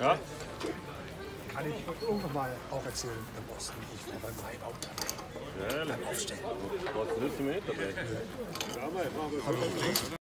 Ja? Kann ich irgendwann mal auch erzählen im Osten. Ich war beim Maibau Ja, beim Aufstellen. Was willst du mit?